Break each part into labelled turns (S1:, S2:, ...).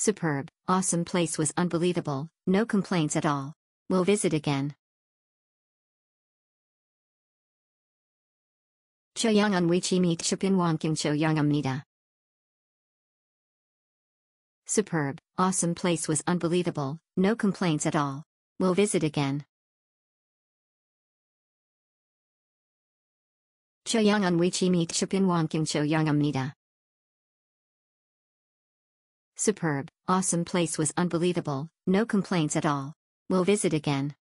S1: Superb, awesome place was unbelievable, no complaints at all. We'll visit again. Choyang Wichi meet Chapin Wanking Choyang Amida. Superb, awesome place was unbelievable, no complaints at all. We'll visit again. Choyang Wichi meet Chapin Wanking Choyang Amida. Superb, awesome place was unbelievable, no complaints at all. We'll visit again.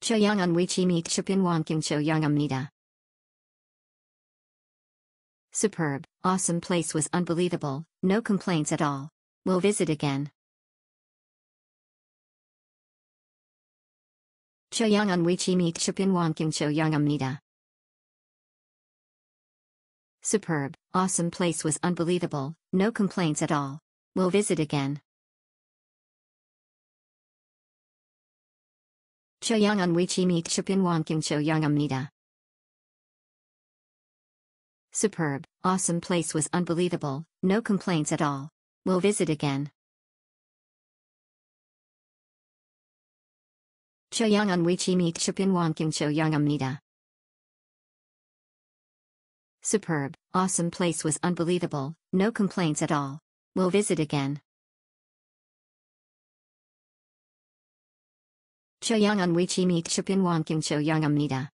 S1: Choyang Wichi meet Chapin Wanking Choyang Amida. Superb, awesome place was unbelievable, no complaints at all. We'll visit again. Choyang Wichi meet Chapin Wanking Choyang Amida. Superb, awesome place was unbelievable, no complaints at all. We'll visit again. Choyang Wichi meet Chapin Wanking Choyang Amida. Superb, awesome place was unbelievable, no complaints at all. We'll visit again. Choyang Wichi meet Chapin Wanking Choyang Amida. Superb, awesome place was unbelievable, no complaints at all. We'll visit again. Choyang Wichi meet Chapin Wanking Choyang Amida.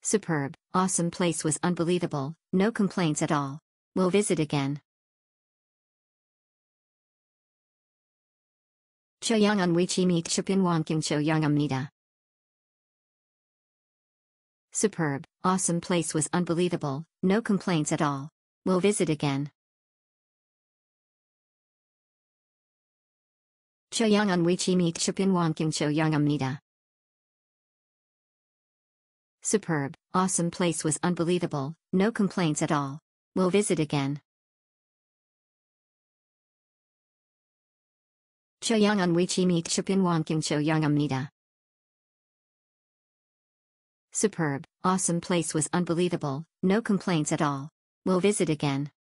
S1: Superb, awesome place was unbelievable, no complaints at all. We'll visit again. Choyang Wichi meet Chapin Wanking Choyang Amida. Superb, awesome place was unbelievable, no complaints at all. We'll visit again. Choyang Wichi meet Chapin Wanking Choyang Amida. Superb, awesome place was unbelievable, no complaints at all. We'll visit again. Choyang Wichi meet Chapin Wanking Choyang Amida. Superb, awesome place was unbelievable, no complaints at all. We'll visit again.